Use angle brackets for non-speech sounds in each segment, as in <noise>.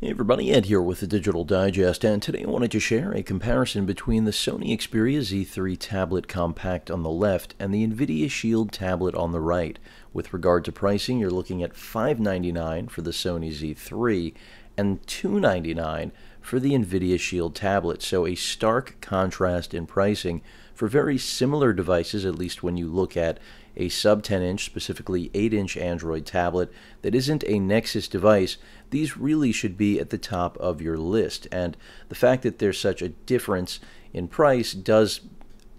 Hey everybody, Ed here with the Digital Digest, and today I wanted to share a comparison between the Sony Xperia Z3 tablet compact on the left and the Nvidia Shield tablet on the right. With regard to pricing, you're looking at 599 for the Sony Z3 and 299 for the Nvidia Shield tablet, so a stark contrast in pricing for very similar devices, at least when you look at a sub 10 inch, specifically 8 inch Android tablet that isn't a Nexus device, these really should be at the top of your list. And the fact that there's such a difference in price does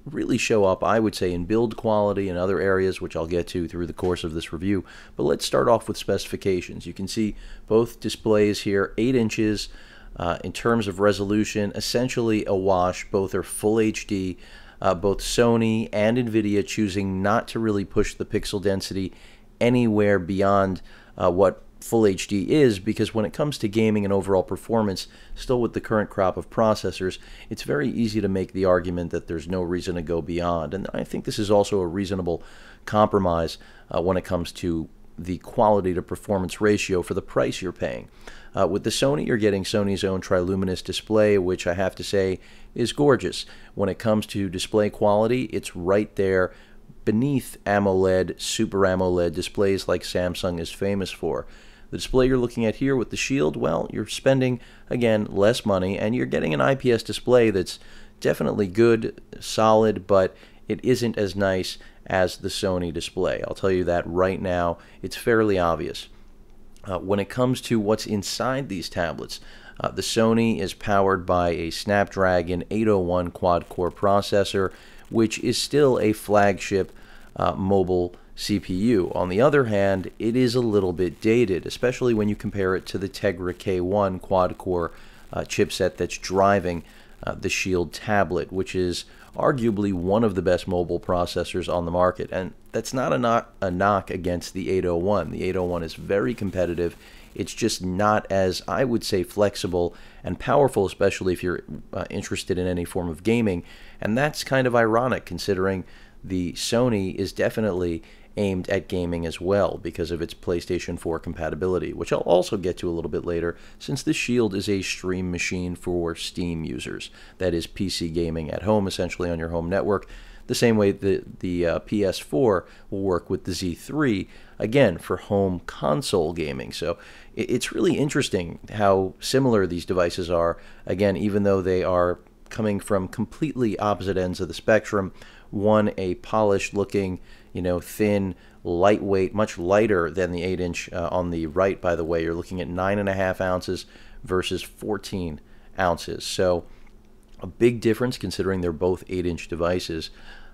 really show up, I would say, in build quality and other areas, which I'll get to through the course of this review. But let's start off with specifications. You can see both displays here, 8 inches. Uh, in terms of resolution, essentially a wash. Both are full HD uh, both Sony and NVIDIA choosing not to really push the pixel density anywhere beyond uh, what Full HD is because when it comes to gaming and overall performance, still with the current crop of processors, it's very easy to make the argument that there's no reason to go beyond. And I think this is also a reasonable compromise uh, when it comes to the quality to performance ratio for the price you're paying. Uh, with the Sony, you're getting Sony's own Triluminos display, which I have to say is gorgeous. When it comes to display quality, it's right there beneath AMOLED, Super AMOLED displays like Samsung is famous for. The display you're looking at here with the Shield, well, you're spending, again, less money, and you're getting an IPS display that's definitely good, solid, but it isn't as nice as the Sony display. I'll tell you that right now. It's fairly obvious. Uh, when it comes to what's inside these tablets, uh, the Sony is powered by a Snapdragon 801 quad core processor, which is still a flagship uh, mobile CPU. On the other hand, it is a little bit dated, especially when you compare it to the Tegra K1 quad core uh, chipset that's driving uh, the Shield tablet, which is arguably one of the best mobile processors on the market. And that's not a knock, a knock against the 801. The 801 is very competitive. It's just not as, I would say, flexible and powerful, especially if you're uh, interested in any form of gaming. And that's kind of ironic considering the Sony is definitely aimed at gaming as well because of its PlayStation 4 compatibility, which I'll also get to a little bit later, since the Shield is a stream machine for Steam users. That is PC gaming at home, essentially on your home network. The same way the, the uh, PS4 will work with the Z3, again, for home console gaming. So it's really interesting how similar these devices are, again, even though they are coming from completely opposite ends of the spectrum. One, a polished looking you know, thin, lightweight, much lighter than the 8 inch uh, on the right, by the way. You're looking at 9.5 ounces versus 14 ounces. So a big difference considering they're both 8 inch devices.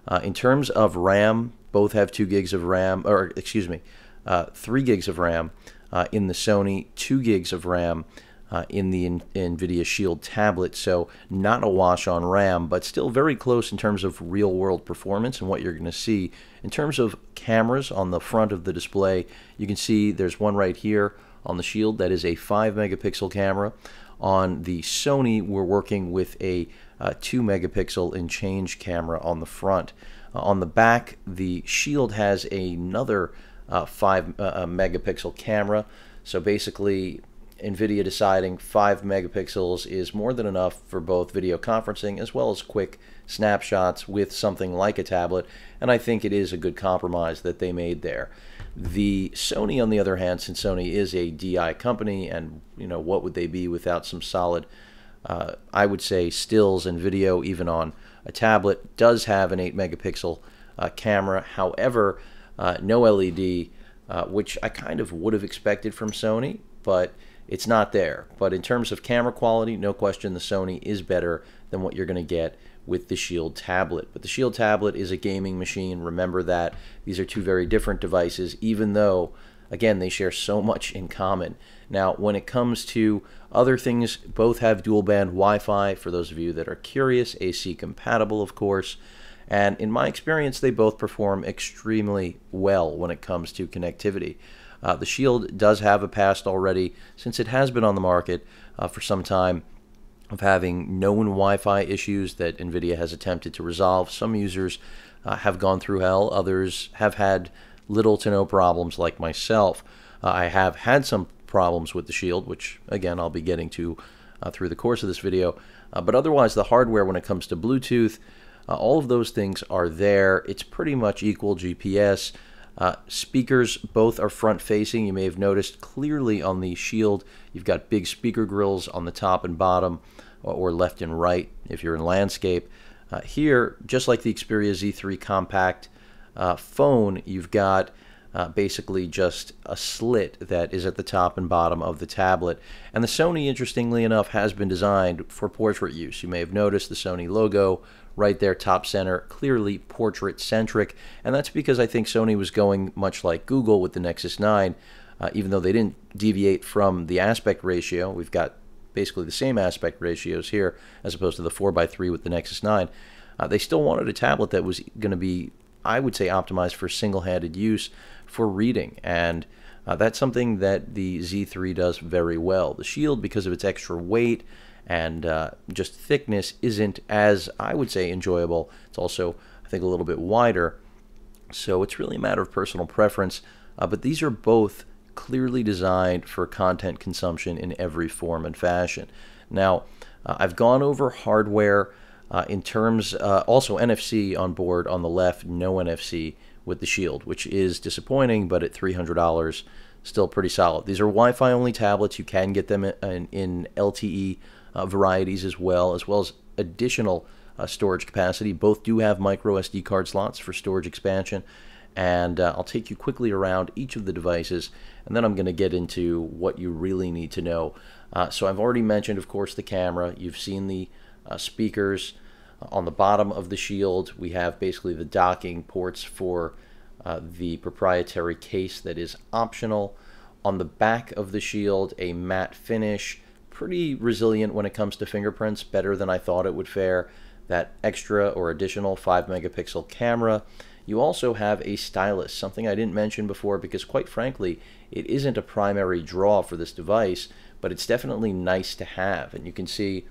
Uh, in terms of RAM, both have 2 gigs of RAM, or excuse me, uh, 3 gigs of RAM uh, in the Sony, 2 gigs of RAM uh, in the NVIDIA Shield tablet. So, not a wash on RAM, but still very close in terms of real world performance and what you're going to see. In terms of cameras on the front of the display, you can see there's one right here on the Shield that is a 5 megapixel camera. On the Sony, we're working with a uh, 2 megapixel in change camera on the front. Uh, on the back, the Shield has another uh, 5 uh, megapixel camera. So basically, NVIDIA deciding 5 megapixels is more than enough for both video conferencing as well as quick snapshots with something like a tablet, and I think it is a good compromise that they made there. The Sony, on the other hand, since Sony is a DI company, and you know what would they be without some solid, uh, I would say stills and video, even on a tablet, does have an 8 megapixel uh, camera. However, uh, no LED, uh, which I kind of would have expected from Sony, but it's not there. But in terms of camera quality, no question the Sony is better than what you're going to get with the Shield tablet. But the Shield tablet is a gaming machine. Remember that. These are two very different devices, even though, again, they share so much in common. Now, when it comes to other things, both have dual band Wi Fi, for those of you that are curious, AC compatible, of course. And in my experience, they both perform extremely well when it comes to connectivity. Uh, the Shield does have a past already, since it has been on the market uh, for some time, of having known Wi Fi issues that NVIDIA has attempted to resolve. Some users uh, have gone through hell, others have had little to no problems, like myself. Uh, I have had some problems with the Shield, which again I'll be getting to uh, through the course of this video. Uh, but otherwise, the hardware when it comes to Bluetooth, all of those things are there. It's pretty much equal GPS. Uh, speakers both are front facing. You may have noticed clearly on the Shield, you've got big speaker grills on the top and bottom, or, or left and right if you're in landscape. Uh, here, just like the Xperia Z3 Compact uh, phone, you've got uh, basically just a slit that is at the top and bottom of the tablet. And the Sony, interestingly enough, has been designed for portrait use. You may have noticed the Sony logo right there, top center, clearly portrait centric. And that's because I think Sony was going much like Google with the Nexus 9, uh, even though they didn't deviate from the aspect ratio. We've got basically the same aspect ratios here as opposed to the 4x3 with the Nexus 9. Uh, they still wanted a tablet that was going to be, I would say, optimized for single handed use for reading. And uh, that's something that the Z3 does very well. The Shield, because of its extra weight and uh, just thickness, isn't as, I would say, enjoyable. It's also, I think, a little bit wider. So it's really a matter of personal preference. Uh, but these are both clearly designed for content consumption in every form and fashion. Now, uh, I've gone over hardware uh, in terms, uh, also NFC on board on the left, no NFC with the Shield, which is disappointing, but at $300, still pretty solid. These are Wi-Fi only tablets. You can get them in, in LTE uh, varieties as well, as well as additional uh, storage capacity. Both do have micro SD card slots for storage expansion. And uh, I'll take you quickly around each of the devices, and then I'm going to get into what you really need to know. Uh, so I've already mentioned, of course, the camera. You've seen the uh, speakers. On the bottom of the shield, we have basically the docking ports for uh, the proprietary case that is optional. On the back of the shield, a matte finish, pretty resilient when it comes to fingerprints, better than I thought it would fare. That extra or additional 5 megapixel camera. You also have a stylus, something I didn't mention before because quite frankly, it isn't a primary draw for this device, but it's definitely nice to have. And you can see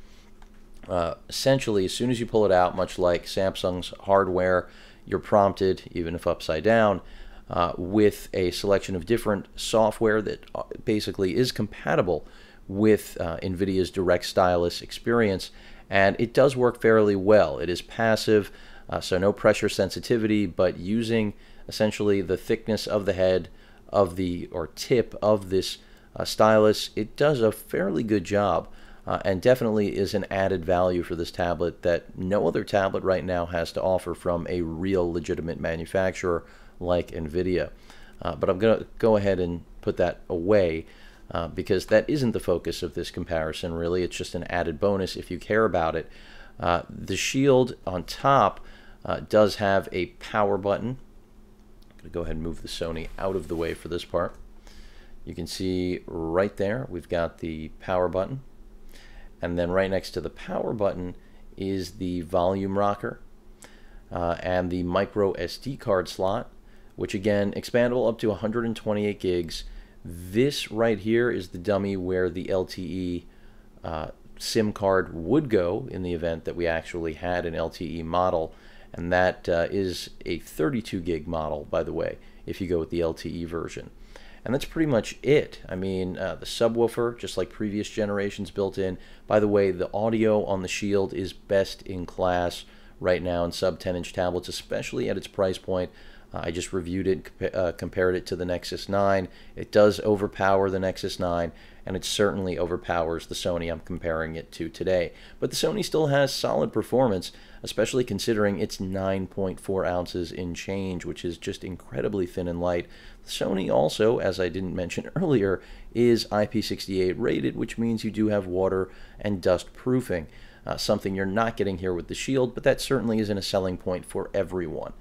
uh, essentially, as soon as you pull it out, much like Samsung's hardware, you're prompted, even if upside down, uh, with a selection of different software that uh, basically is compatible with uh, NVIDIA's Direct Stylus experience. And it does work fairly well. It is passive, uh, so no pressure sensitivity, but using essentially the thickness of the head of the or tip of this uh, stylus, it does a fairly good job uh, and definitely is an added value for this tablet that no other tablet right now has to offer from a real legitimate manufacturer like NVIDIA. Uh, but I'm going to go ahead and put that away uh, because that isn't the focus of this comparison, really. It's just an added bonus if you care about it. Uh, the Shield on top uh, does have a power button. I'm going to go ahead and move the Sony out of the way for this part. You can see right there, we've got the power button. And then right next to the power button is the volume rocker uh, and the micro SD card slot, which again, expandable up to 128 gigs. This right here is the dummy where the LTE uh, SIM card would go in the event that we actually had an LTE model. And that uh, is a 32 gig model, by the way, if you go with the LTE version. And that's pretty much it. I mean, uh, the subwoofer, just like previous generations built in. By the way, the audio on the Shield is best in class right now in sub 10 inch tablets, especially at its price point. Uh, I just reviewed it, uh, compared it to the Nexus 9. It does overpower the Nexus 9, and it certainly overpowers the Sony I'm comparing it to today. But the Sony still has solid performance, especially considering it's 9.4 ounces in change, which is just incredibly thin and light. The Sony also, as I didn't mention <laughs> earlier, is IP68 rated, which means you do have water and dust proofing. Uh, something you're not getting here with the Shield, but that certainly isn't a selling point for everyone.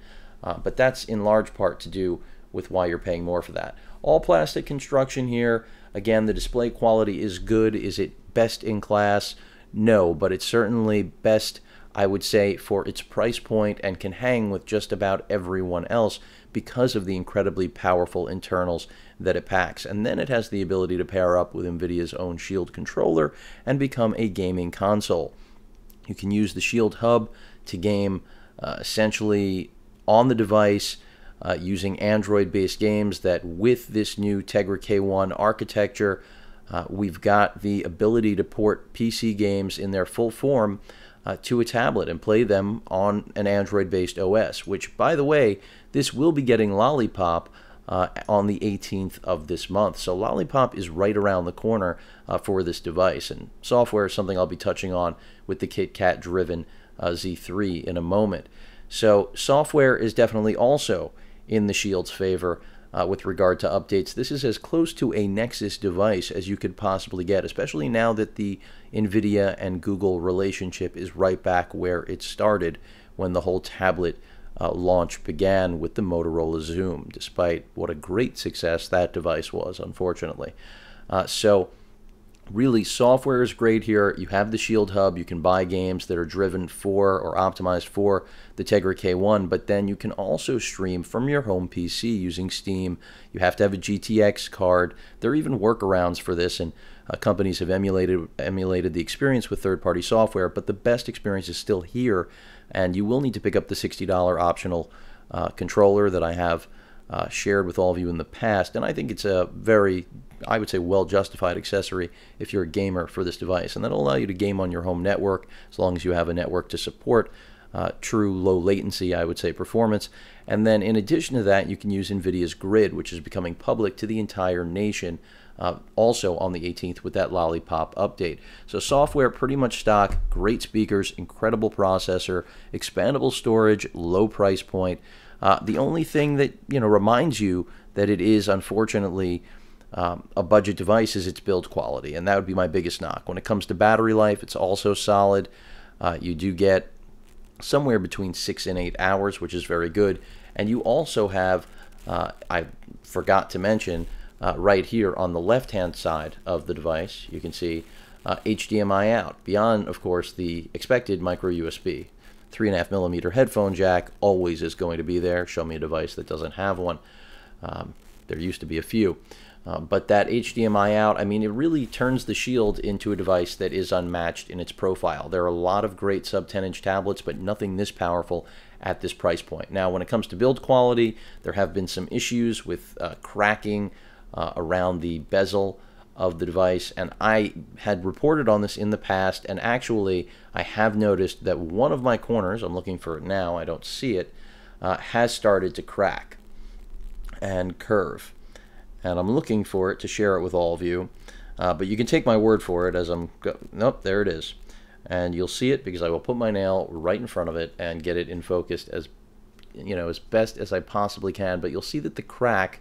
Uh, but that's in large part to do with why you're paying more for that. All plastic construction here. Again, the display quality is good. Is it best in class? No, but it's certainly best, I would say, for its price point and can hang with just about everyone else because of the incredibly powerful internals that it packs. And then it has the ability to pair up with NVIDIA's own Shield controller and become a gaming console. You can use the Shield Hub to game uh, essentially on the device uh, using Android based games that, with this new Tegra K1 architecture, Uh, we've got the ability to port PC games in their full form uh, to a tablet and play them on an Android based OS, which, by the way, this will be getting Lollipop uh, on the 18th of this month. So Lollipop is right around the corner uh, for this device, and software is something I'll be touching on with the KitKat driven uh, Z3 in a moment. So software is definitely also in the Shield's favor uh, with regard to updates. This is as close to a Nexus device as you could possibly get, especially now that the NVIDIA and Google relationship is right back where it started when the whole tablet uh, launch began with the Motorola Xoom, despite what a great success that device was, unfortunately. Uh, so, really software is great here. You have the shield hub. You can buy games that are driven for or optimized for the tegra k1 but then you can also stream from your home pc using steam. You have to have a gtx card. There are even workarounds for this and uh, companies have emulated emulated the experience with third-party software but the best experience is still here and you will need to pick up the $60 optional uh, controller that i have uh, shared with all of you in the past and i think it's a very I would say, well justified accessory if you're a gamer for this device. And that'll allow you to game on your home network as long as you have a network to support uh, true low latency, I would say, performance. And then in addition to that, you can use NVIDIA's Grid, which is becoming public to the entire nation. Uh, also on the 18th with that Lollipop update. So software pretty much stock, great speakers, incredible processor, expandable storage, low price point. Uh, the only thing that you know reminds you that it is unfortunately um, a budget device is its build quality, and that would be my biggest knock. When it comes to battery life, it's also solid. Uh, you do get somewhere between six and eight hours, which is very good. And you also have, uh, I forgot to mention, uh, right here on the left-hand side of the device, you can see HDMI uh, out. Beyond, of course, the expected micro USB. Three and a half millimeter headphone jack always is going to be there. Show me a device that doesn't have one. Um, there used to be a few. Uh, but that HDMI out, I mean, it really turns the Shield into a device that is unmatched in its profile. There are a lot of great sub 10 inch tablets, but nothing this powerful at this price point. Now, when it comes to build quality, there have been some issues with uh, cracking uh, around the bezel of the device, and I had reported on this in the past, and actually, I have noticed that one of my corners, I'm looking for it now, I don't see it, uh, has started to crack and curve and I'm looking for it to share it with all of you. Uh, but you can take my word for it as I'm go nope there it is. And you'll see it because I will put my nail right in front of it and get it in focus as you know as best as I possibly can. But you'll see that the crack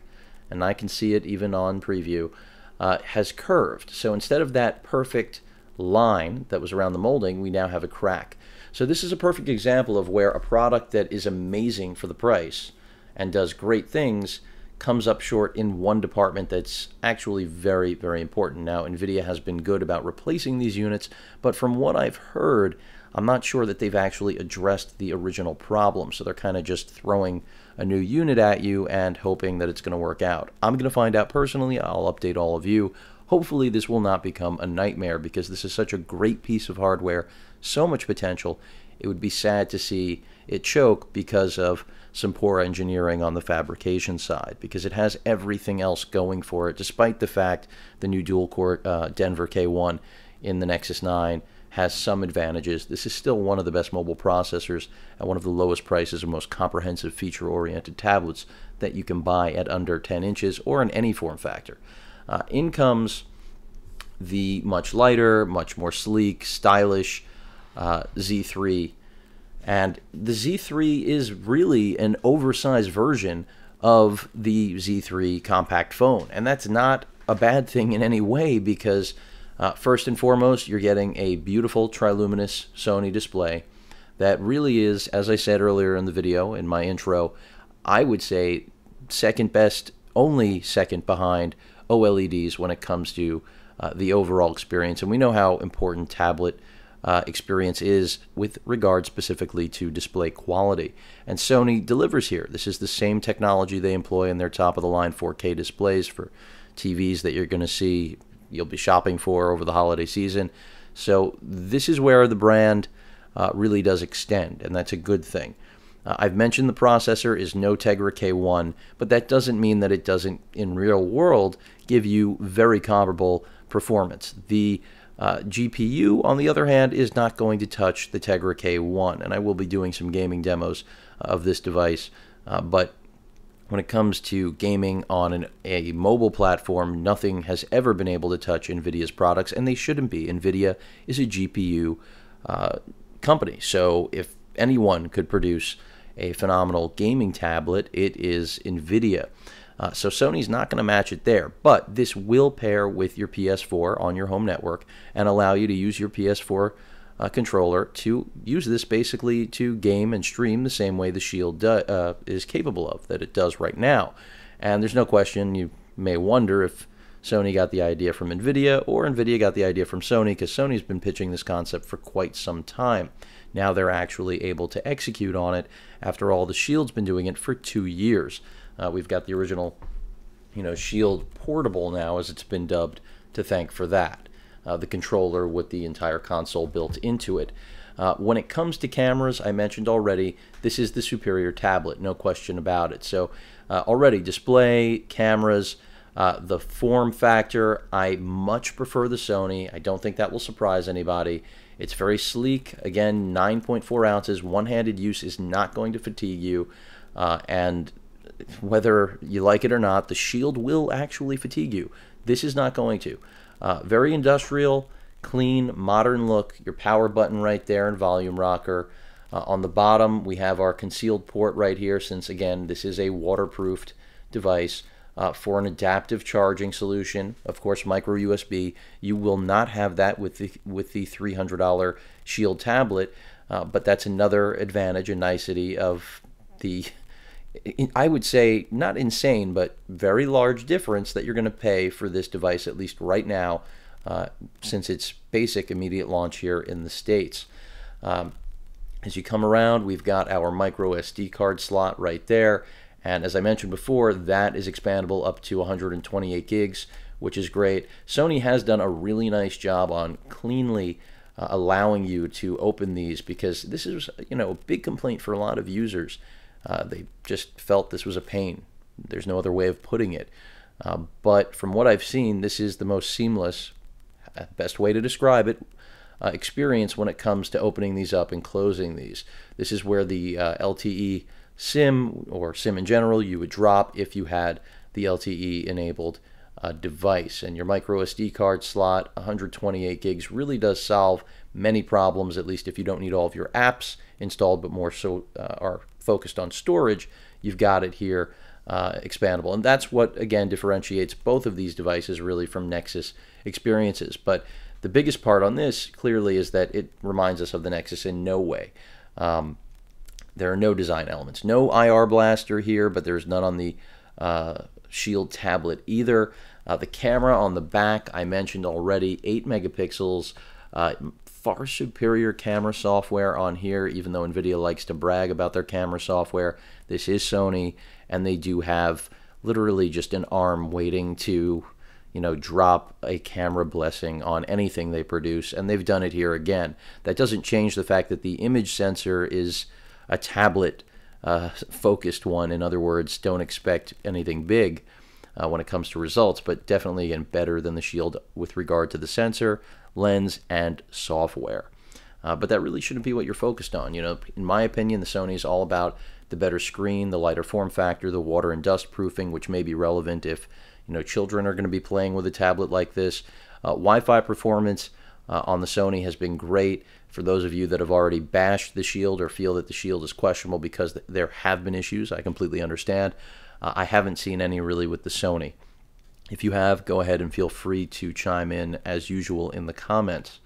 and I can see it even on preview uh, has curved. So instead of that perfect line that was around the molding we now have a crack. So this is a perfect example of where a product that is amazing for the price and does great things comes up short in one department that's actually very, very important. Now, NVIDIA has been good about replacing these units, but from what I've heard, I'm not sure that they've actually addressed the original problem. So they're kind of just throwing a new unit at you and hoping that it's going to work out. I'm going to find out personally. I'll update all of you. Hopefully, this will not become a nightmare because this is such a great piece of hardware, so much potential. It would be sad to see it choke because of some poor engineering on the fabrication side because it has everything else going for it, despite the fact the new dual core uh, Denver K1 in the Nexus 9 has some advantages. This is still one of the best mobile processors at one of the lowest prices and most comprehensive feature oriented tablets that you can buy at under 10 inches or in any form factor. Uh, in comes the much lighter, much more sleek, stylish uh, Z3 and the Z3 is really an oversized version of the Z3 compact phone. And that's not a bad thing in any way because, uh, first and foremost, you're getting a beautiful Triluminos Sony display that really is, as I said earlier in the video, in my intro, I would say second best, only second behind OLEDs when it comes to uh, the overall experience. And we know how important tablet uh, experience is with regard specifically to display quality. And Sony delivers here. This is the same technology they employ in their top of the line 4K displays for TVs that you're going to see, you'll be shopping for over the holiday season. So this is where the brand uh, really does extend, and that's a good thing. Uh, I've mentioned the processor is no Tegra K1, but that doesn't mean that it doesn't, in real world, give you very comparable performance. The uh, GPU, on the other hand, is not going to touch the Tegra K1, and I will be doing some gaming demos of this device. Uh, but when it comes to gaming on an, a mobile platform, nothing has ever been able to touch NVIDIA's products, and they shouldn't be. NVIDIA is a GPU uh, company, so if anyone could produce a phenomenal gaming tablet, it is NVIDIA. Uh, so Sony's not going to match it there, but this will pair with your PS4 on your home network and allow you to use your PS4 uh, controller to use this basically to game and stream the same way the Shield do, uh, is capable of that it does right now. And there's no question you may wonder if Sony got the idea from Nvidia or Nvidia got the idea from Sony because Sony's been pitching this concept for quite some time. Now they're actually able to execute on it. After all, the Shield's been doing it for two years. Uh, we've got the original, you know, Shield Portable now, as it's been dubbed, to thank for that. Uh, the controller with the entire console built into it. Uh, when it comes to cameras, I mentioned already, this is the superior tablet, no question about it. So uh, already, display, cameras, uh, the form factor, I much prefer the Sony. I don't think that will surprise anybody. It's very sleek. Again, 9.4 ounces. One-handed use is not going to fatigue you. Uh, and whether you like it or not, the shield will actually fatigue you. This is not going to. Uh, very industrial, clean, modern look. Your power button right there and volume rocker. Uh, on the bottom, we have our concealed port right here, since again, this is a waterproofed device. Uh, for an adaptive charging solution, of course, micro USB. You will not have that with the with the $300 Shield tablet, uh, but that's another advantage and nicety of the I would say not insane, but very large difference that you're going to pay for this device, at least right now, uh, since it's basic immediate launch here in the States. Um, as you come around, we've got our micro SD card slot right there. And as I mentioned before, that is expandable up to 128 gigs, which is great. Sony has done a really nice job on cleanly uh, allowing you to open these because this is, you know, a big complaint for a lot of users. Uh, they just felt this was a pain. There's no other way of putting it. Uh, but from what I've seen, this is the most seamless, uh, best way to describe it, uh, experience when it comes to opening these up and closing these. This is where the uh, LTE SIM or SIM in general you would drop if you had the LTE enabled uh, device. And your micro SD card slot, 128 gigs, really does solve many problems, at least if you don't need all of your apps installed, but more so are focused on storage, you've got it here uh, expandable. And that's what, again, differentiates both of these devices really from Nexus experiences. But the biggest part on this clearly is that it reminds us of the Nexus in no way. Um, there are no design elements. No IR blaster here, but there's none on the uh, Shield tablet either. Uh, the camera on the back, I mentioned already, 8 megapixels, uh, far superior camera software on here, even though NVIDIA likes to brag about their camera software. This is Sony, and they do have literally just an arm waiting to, you know, drop a camera blessing on anything they produce, and they've done it here again. That doesn't change the fact that the image sensor is a tablet uh, focused one. In other words, don't expect anything big. Uh, when it comes to results, but definitely again better than the Shield with regard to the sensor, lens, and software. Uh, but that really shouldn't be what you're focused on. You know, in my opinion, the Sony is all about the better screen, the lighter form factor, the water and dust proofing, which may be relevant if you know children are going to be playing with a tablet like this. Uh, Wi-Fi performance uh, on the Sony has been great. For those of you that have already bashed the Shield or feel that the Shield is questionable because th there have been issues, I completely understand. Uh, I haven't seen any really with the Sony. If you have, go ahead and feel free to chime in as usual in the comments.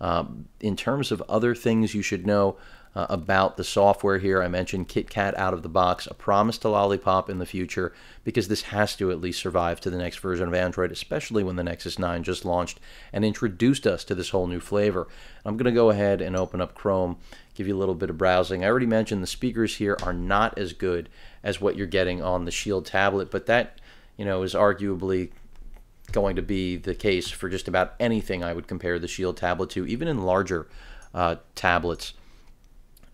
Um, in terms of other things you should know uh, about the software here, I mentioned KitKat out of the box, a promise to Lollipop in the future, because this has to at least survive to the next version of Android, especially when the Nexus 9 just launched and introduced us to this whole new flavor. I'm going to go ahead and open up Chrome, give you a little bit of browsing. I already mentioned the speakers here are not as good as what you're getting on the Shield tablet, but that you know, is arguably going to be the case for just about anything I would compare the Shield tablet to, even in larger uh, tablets.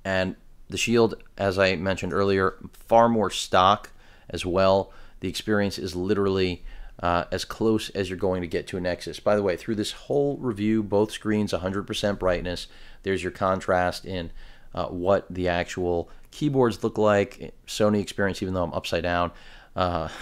And the Shield, as I mentioned earlier, far more stock as well. The experience is literally uh, as close as you're going to get to a Nexus. By the way, through this whole review, both screens 100% brightness. There's your contrast in uh, what the actual keyboards look like. Sony experience, even though I'm upside down. Uh, <laughs>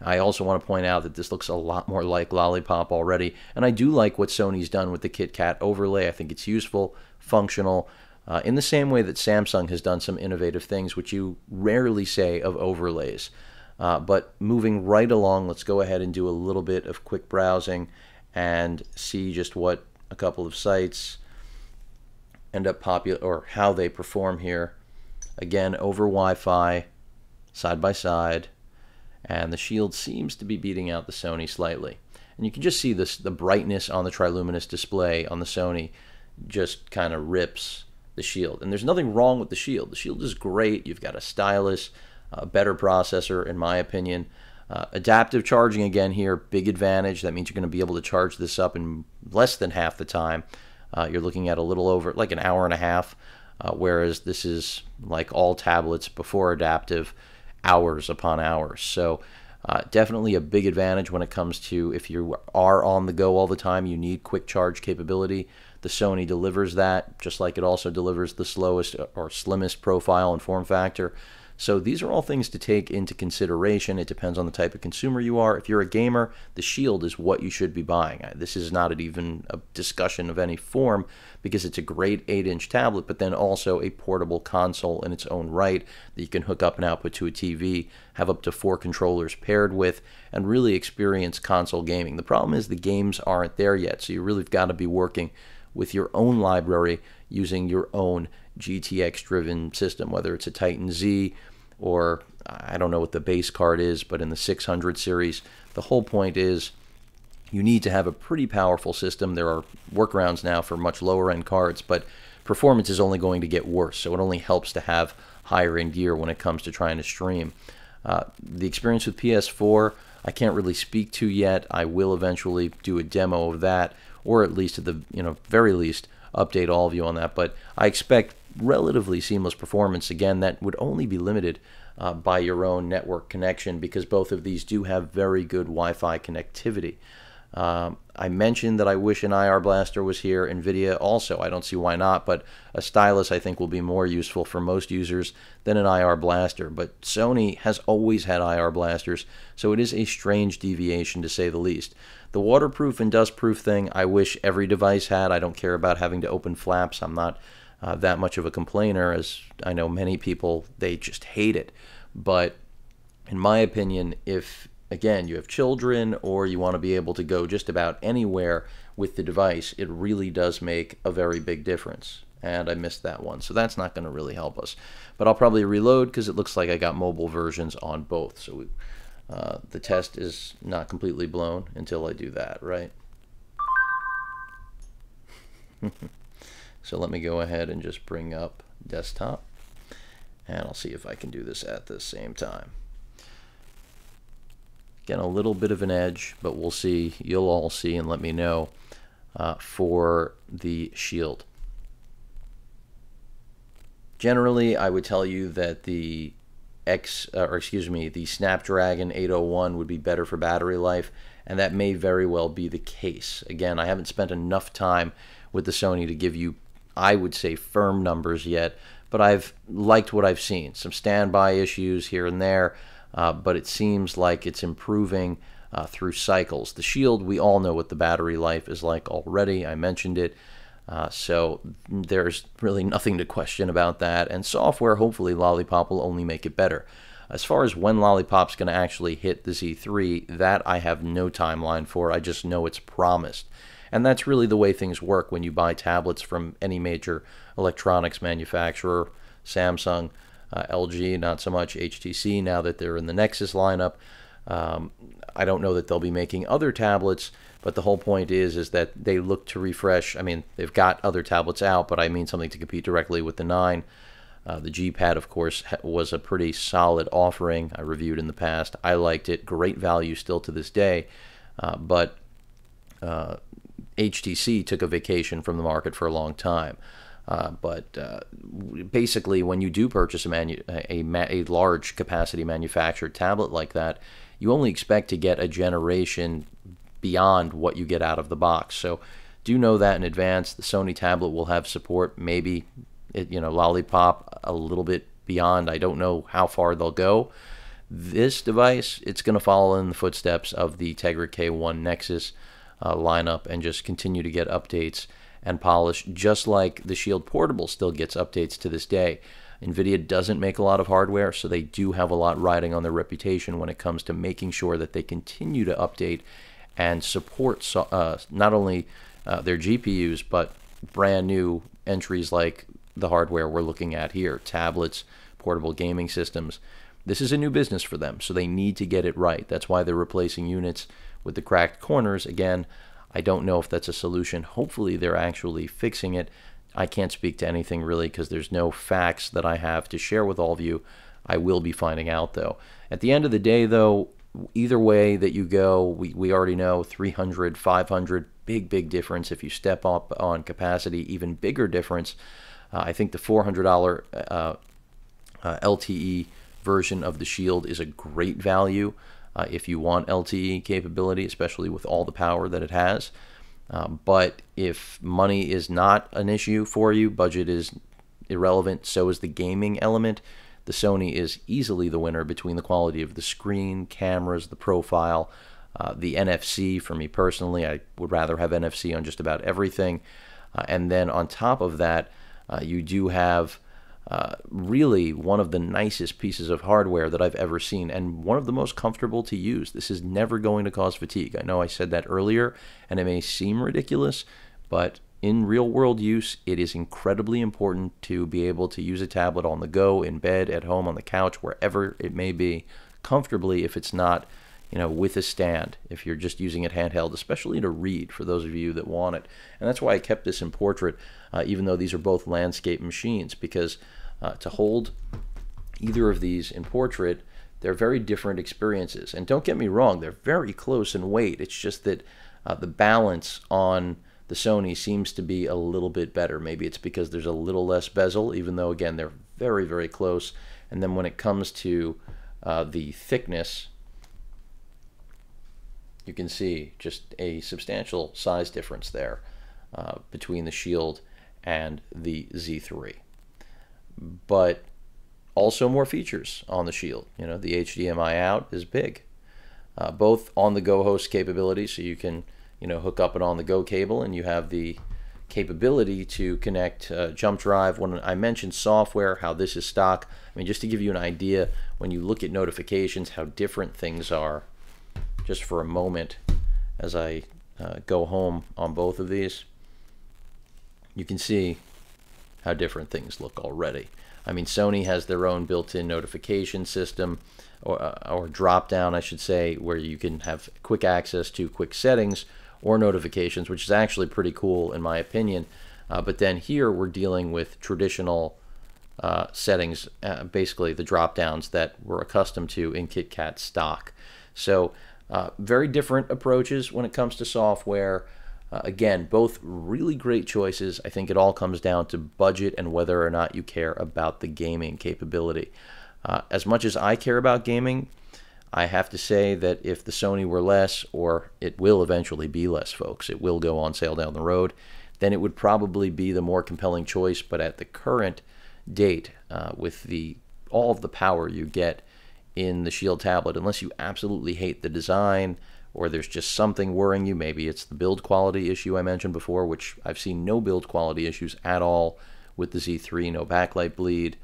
I also want to point out that this looks a lot more like Lollipop already, and I do like what Sony's done with the KitKat overlay. I think it's useful, functional, uh, in the same way that Samsung has done some innovative things, which you rarely say of overlays. Uh, but moving right along, let's go ahead and do a little bit of quick browsing and see just what a couple of sites end up popular or how they perform here. Again, over Wi-Fi, side by side, and the Shield seems to be beating out the Sony slightly. And you can just see this the brightness on the Triluminos display on the Sony just kind of rips the Shield. And there's nothing wrong with the Shield. The Shield is great. You've got a stylus, a better processor, in my opinion. Uh, adaptive charging again here, big advantage. That means you're going to be able to charge this up in less than half the time. Uh, you're looking at a little over like an hour and a half, uh, whereas this is like all tablets before adaptive, hours upon hours. So uh, definitely a big advantage when it comes to if you are on the go all the time, you need quick charge capability. The Sony delivers that, just like it also delivers the slowest uh, or slimmest profile and form factor. So these are all things to take into consideration. It depends on the type of consumer you are. If you're a gamer, the Shield is what you should be buying. This is not even a discussion of any form because it's a great 8-inch tablet, but then also a portable console in its own right that you can hook up and output to a TV, have up to four controllers paired with, and really experience console gaming. The problem is the games aren't there yet, so you really have got to be working with your own library using your own GTX driven system, whether it's a Titan Z or I don't know what the base card is, but in the 600 series, the whole point is you need to have a pretty powerful system. There are workarounds now for much lower end cards, but performance is only going to get worse. So it only helps to have higher end gear when it comes to trying to stream. Uh, the experience with PS4, I can't really speak to yet. I will eventually do a demo of that, or at least at the you know very least update all of you on that. But I expect relatively seamless performance. Again, that would only be limited uh, by your own network connection because both of these do have very good Wi-Fi connectivity. Um, I mentioned that I wish an IR blaster was here. NVIDIA also, I don't see why not, but a stylus I think will be more useful for most users than an IR blaster. But Sony has always had IR blasters, so it is a strange deviation to say the least. The waterproof and dustproof thing, I wish every device had. I don't care about having to open flaps. I'm not uh, that much of a complainer, as I know many people, they just hate it. But in my opinion, if again you have children or you want to be able to go just about anywhere with the device, it really does make a very big difference. And I missed that one, so that's not going to really help us. But I'll probably reload because it looks like I got mobile versions on both. So we, uh, the test is not completely blown until I do that, right? <laughs> so let me go ahead and just bring up desktop and I'll see if I can do this at the same time. Again, a little bit of an edge, but we'll see. You'll all see and let me know uh, for the shield. Generally, I would tell you that the X, uh, or excuse me, the Snapdragon 801 would be better for battery life, and that may very well be the case. Again, I haven't spent enough time with the Sony to give you, I would say, firm numbers yet, but I've liked what I've seen. Some standby issues here and there, uh, but it seems like it's improving uh, through cycles. The Shield, we all know what the battery life is like already. I mentioned it. Uh, so there's really nothing to question about that. And software, hopefully, Lollipop will only make it better. As far as when Lollipop's going to actually hit the Z3, that I have no timeline for. I just know it's promised. And that's really the way things work when you buy tablets from any major electronics manufacturer, Samsung, uh, LG, not so much HTC now that they're in the Nexus lineup. Um, I don't know that they'll be making other tablets but the whole point is is that they look to refresh. I mean, they've got other tablets out, but I mean something to compete directly with the 9. Uh, the G-Pad, of course, was a pretty solid offering. I reviewed in the past. I liked it. Great value still to this day. Uh, but uh, HTC took a vacation from the market for a long time. Uh, but uh, basically, when you do purchase a, manu- a, a large capacity manufactured tablet like that, you only expect to get a generation beyond what you get out of the box. So do know that in advance. The Sony tablet will have support, maybe it, you know, Lollipop a little bit beyond. I don't know how far they'll go. This device, it's going to follow in the footsteps of the Tegra K1 Nexus uh, lineup and just continue to get updates and polish, just like the Shield Portable still gets updates to this day. NVIDIA doesn't make a lot of hardware, so they do have a lot riding on their reputation when it comes to making sure that they continue to update and support uh, not only uh, their GPUs, but brand new entries like the hardware we're looking at here tablets, portable gaming systems. This is a new business for them, so they need to get it right. That's why they're replacing units with the cracked corners. Again, I don't know if that's a solution. Hopefully, they're actually fixing it. I can't speak to anything really because there's no facts that I have to share with all of you. I will be finding out though. At the end of the day, though, either way that you go, we, we already know 300, 500, big, big difference. If you step up on capacity, even bigger difference. Uh, I think the $400 uh, uh, LTE version of the Shield is a great value uh, if you want LTE capability, especially with all the power that it has. Um, but if money is not an issue for you, budget is irrelevant, so is the gaming element. The Sony is easily the winner between the quality of the screen, cameras, the profile, uh, the NFC. For me personally, I would rather have NFC on just about everything. Uh, and then on top of that, uh, you do have uh, really one of the nicest pieces of hardware that I've ever seen and one of the most comfortable to use. This is never going to cause fatigue. I know I said that earlier and it may seem ridiculous, but in real world use, it is incredibly important to be able to use a tablet on the go, in bed, at home, on the couch, wherever it may be, comfortably if it's not you know, with a stand if you're just using it handheld, especially to read for those of you that want it. And that's why I kept this in portrait, uh, even though these are both landscape machines, because uh, to hold either of these in portrait, they're very different experiences. And don't get me wrong, they're very close in weight. It's just that uh, the balance on the Sony seems to be a little bit better. Maybe it's because there's a little less bezel, even though, again, they're very, very close. And then when it comes to uh, the thickness, you can see just a substantial size difference there uh, between the Shield and the Z3 but also more features on the Shield. You know, the HDMI out is big. Uh, both on the Go host capability, so you can you know hook up an on the Go cable, and you have the capability to connect uh, Jump Drive. When I mentioned software, how this is stock, I mean just to give you an idea, when you look at notifications, how different things are. Just for a moment, as I uh, go home on both of these, you can see how different things look already. I mean, Sony has their own built-in notification system, or, uh, or drop-down, I should say, where you can have quick access to quick settings or notifications, which is actually pretty cool in my opinion. Uh, but then here we're dealing with traditional uh, settings, uh, basically the drop-downs that we're accustomed to in KitKat stock. So uh, very different approaches when it comes to software. Uh, again, both really great choices. I think it all comes down to budget and whether or not you care about the gaming capability. Uh, as much as I care about gaming, I have to say that if the Sony were less, or it will eventually be less, folks, it will go on sale down the road, then it would probably be the more compelling choice. But at the current date, uh, with the all of the power you get in the Shield tablet, unless you absolutely hate the design, or there's just something worrying you. Maybe it's the build quality issue I mentioned before, which I've seen no build quality issues at all with the Z3, no backlight bleed,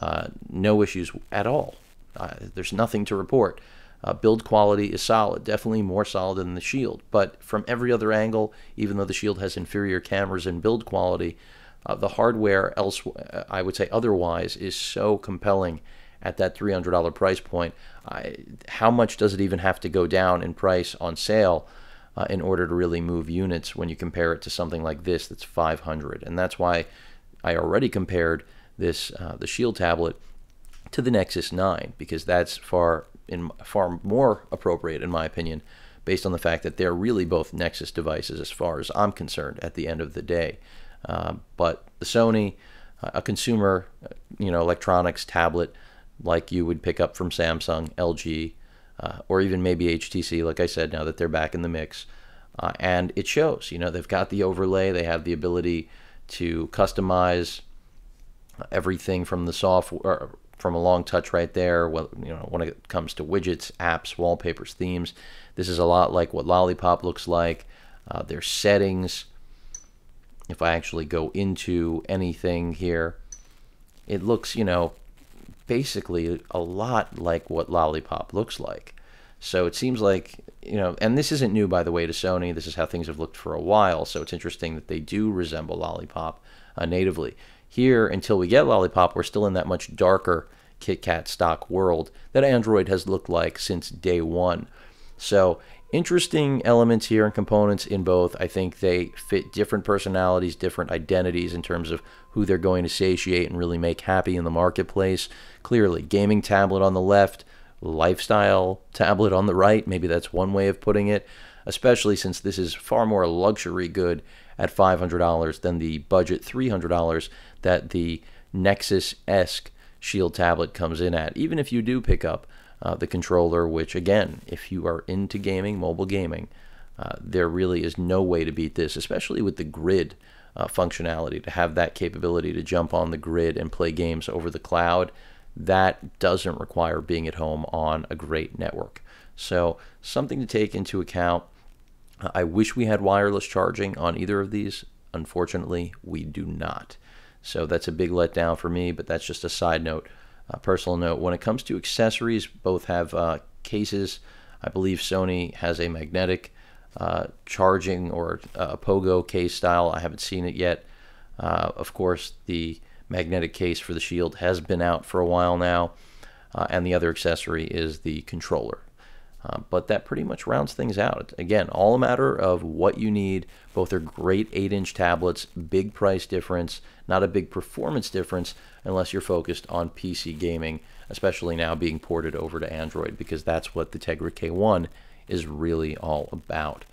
uh, no issues at all. Uh, there's nothing to report. Uh, build quality is solid, definitely more solid than the Shield. But from every other angle, even though the Shield has inferior cameras and build quality, uh, the hardware else, uh, I would say otherwise, is so compelling at that $300 price point. I, how much does it even have to go down in price on sale uh, in order to really move units when you compare it to something like this that's 500? And that's why I already compared this uh, the Shield tablet to the Nexus 9 because that's far in far more appropriate in my opinion based on the fact that they're really both Nexus devices as far as I'm concerned at the end of the day. Uh, but the Sony, uh, a consumer, uh, you know, electronics tablet like you would pick up from Samsung, LG, uh, or even maybe HTC, like I said, now that they're back in the mix. Uh, and it shows, you know, they've got the overlay, they have the ability to customize everything from the software, from a long touch right there. Well, you know, when it comes to widgets, apps, wallpapers, themes, this is a lot like what Lollipop looks like. Uh, their settings. If I actually go into anything here, it looks, you know, basically a lot like what Lollipop looks like. So it seems like, you know, and this isn't new, by the way, to Sony. This is how things have looked for a while. So it's interesting that they do resemble Lollipop uh, natively. Here, until we get Lollipop, we're still in that much darker KitKat stock world that Android has looked like since day one. So interesting elements here and components in both. I think they fit different personalities, different identities in terms of who they're going to satiate and really make happy in the marketplace. Clearly, gaming tablet on the left, lifestyle tablet on the right. Maybe that's one way of putting it, especially since this is far more luxury good at $500 than the budget $300 that the Nexus esque Shield tablet comes in at. Even if you do pick up uh, the controller, which again, if you are into gaming, mobile gaming, uh, there really is no way to beat this, especially with the grid uh, functionality to have that capability to jump on the grid and play games over the cloud. That doesn't require being at home on a great network. So, something to take into account. I wish we had wireless charging on either of these. Unfortunately, we do not. So, that's a big letdown for me, but that's just a side note, a personal note. When it comes to accessories, both have uh, cases. I believe Sony has a magnetic uh, charging or a pogo case style. I haven't seen it yet. Uh, of course, the magnetic case for the Shield has been out for a while now, uh, and the other accessory is the controller. Uh, but that pretty much rounds things out. Again, all a matter of what you need. Both are great 8 inch tablets, big price difference, not a big performance difference unless you're focused on PC gaming, especially now being ported over to Android, because that's what the Tegra K1 is really all about.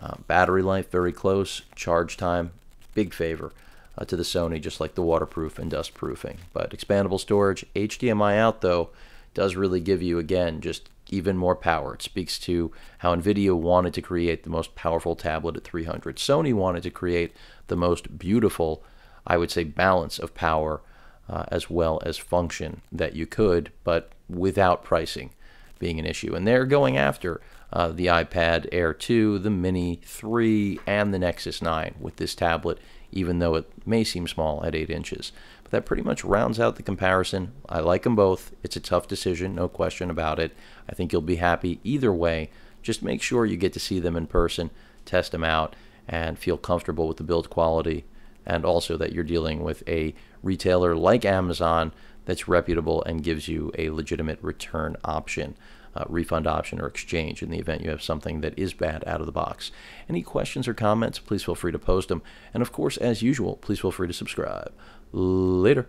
Uh, battery life very close, charge time big favor uh, to the Sony, just like the waterproof and dust proofing. But expandable storage, HDMI out though, does really give you again just even more power. It speaks to how NVIDIA wanted to create the most powerful tablet at 300. Sony wanted to create the most beautiful, I would say, balance of power uh, as well as function that you could, but without pricing being an issue. And they're going after uh, the iPad Air 2, the Mini 3, and the Nexus 9 with this tablet, even though it may seem small at 8 inches. But that pretty much rounds out the comparison. I like them both. It's a tough decision, no question about it. I think you'll be happy either way. Just make sure you get to see them in person, test them out, and feel comfortable with the build quality, and also that you're dealing with a retailer like Amazon that's reputable and gives you a legitimate return option uh, refund option or exchange in the event you have something that is bad out of the box. Any questions or comments, please feel free to post them. And of course, as usual, please feel free to subscribe. Later.